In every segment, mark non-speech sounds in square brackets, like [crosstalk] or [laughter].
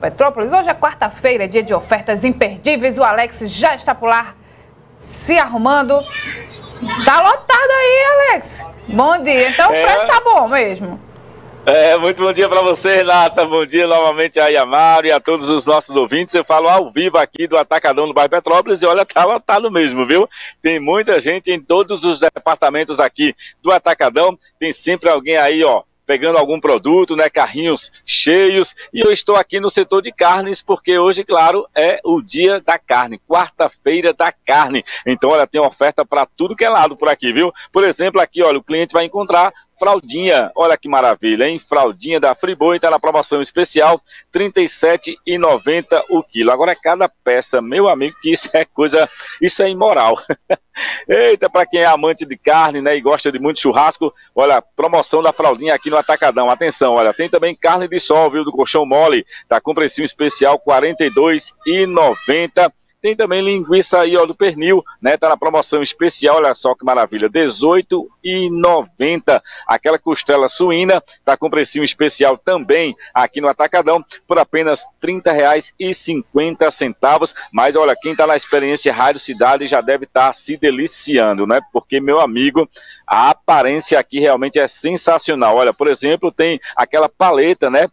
Petrópolis. Hoje é quarta-feira, dia de ofertas imperdíveis. O Alex já está por lá se arrumando. Tá lotado aí, Alex. Bom dia. Então é... o preço tá bom mesmo. É, muito bom dia para você, Renata. Bom dia novamente a Yamaro e a todos os nossos ouvintes. Eu falo ao vivo aqui do Atacadão do bairro Petrópolis e olha, tá lotado mesmo, viu? Tem muita gente em todos os departamentos aqui do Atacadão. Tem sempre alguém aí, ó, pegando algum produto, né, carrinhos cheios, e eu estou aqui no setor de carnes porque hoje, claro, é o dia da carne, quarta-feira da carne. Então, olha, tem oferta para tudo que é lado por aqui, viu? Por exemplo, aqui, olha, o cliente vai encontrar fraldinha, olha que maravilha, hein? Fraldinha da Friboi está na promoção especial, R$ 37,90 o quilo. Agora cada peça, meu amigo, que isso é coisa, isso é imoral. [laughs] Eita, para quem é amante de carne, né, e gosta de muito churrasco, olha, promoção da fraldinha aqui no Atacadão. Atenção, olha, tem também carne de sol, viu, do colchão mole, tá com precinho especial R$ 42,90 tem também linguiça ó, do pernil, né? Tá na promoção especial, olha só que maravilha, R$18,90. Aquela costela suína tá com precinho especial também aqui no Atacadão por apenas R$ 30,50. Mas olha, quem tá na experiência Rádio Cidade já deve estar tá se deliciando, né? Porque, meu amigo, a aparência aqui realmente é sensacional. Olha, por exemplo, tem aquela paleta, né?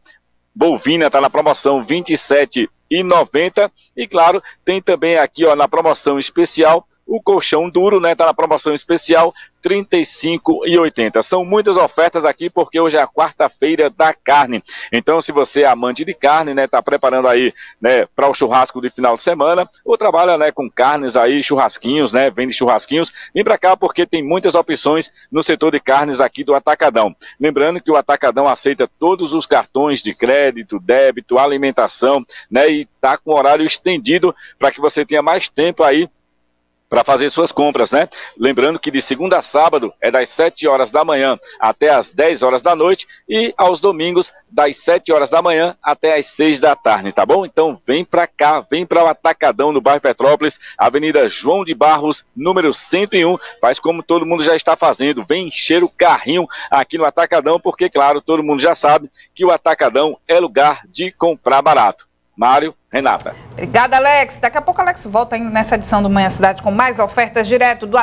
Bovina está na promoção 27 e 90. E claro, tem também aqui ó, na promoção especial o colchão duro, né? Tá na promoção especial, R$ 35,80. São muitas ofertas aqui porque hoje é a quarta-feira da carne. Então, se você é amante de carne, né, tá preparando aí, né, para o churrasco de final de semana, ou trabalha, né, com carnes aí, churrasquinhos, né, vende churrasquinhos, vem para cá porque tem muitas opções no setor de carnes aqui do Atacadão. Lembrando que o Atacadão aceita todos os cartões de crédito, débito, alimentação, né, e tá com horário estendido para que você tenha mais tempo aí para fazer suas compras, né? Lembrando que de segunda a sábado é das 7 horas da manhã até as 10 horas da noite e aos domingos das 7 horas da manhã até as 6 da tarde, tá bom? Então vem para cá, vem para o Atacadão no bairro Petrópolis, Avenida João de Barros, número 101. Faz como todo mundo já está fazendo, vem encher o carrinho aqui no Atacadão, porque claro, todo mundo já sabe que o Atacadão é lugar de comprar barato. Mário, Renata. Obrigada, Alex. Daqui a pouco, Alex volta nessa edição do Manhã Cidade com mais ofertas direto do